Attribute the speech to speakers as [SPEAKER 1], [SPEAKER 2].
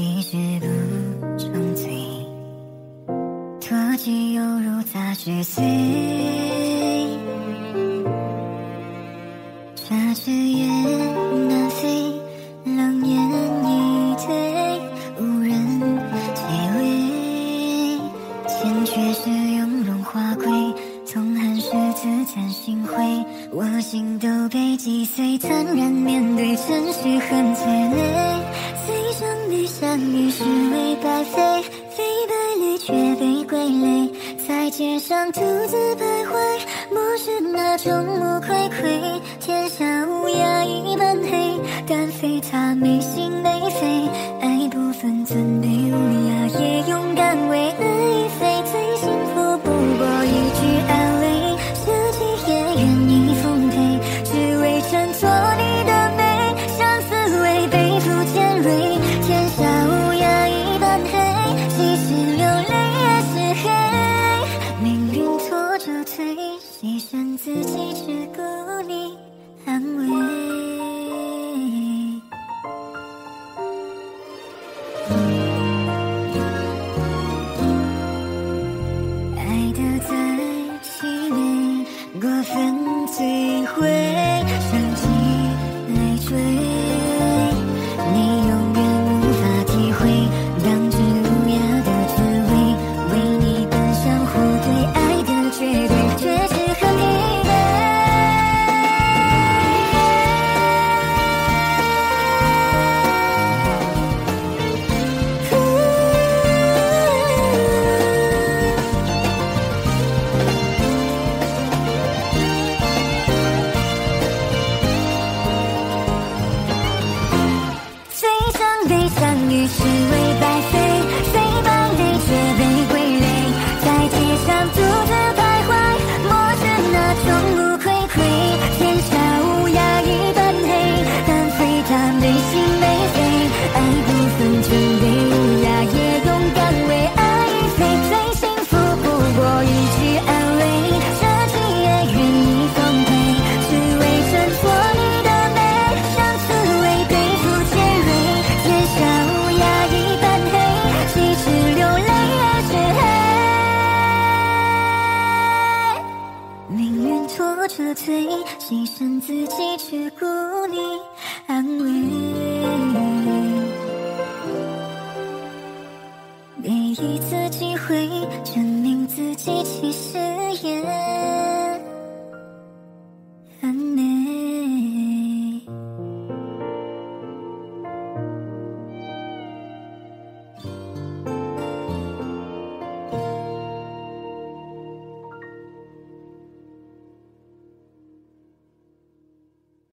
[SPEAKER 1] 一句不成醉，托起犹如杂雪碎。眨着眼南飞，冷眼已退，无人解围。缱绻时雍容华贵，从恨世自惭形秽，我心都被击碎，坦然面对真实很催泪。相遇是为白费，非白泪却被归类，在街上独自徘徊，漠视那众目睽睽，天下无压抑。away 你是唯一。愿拖着罪，牺牲自己去顾你安慰。每一次。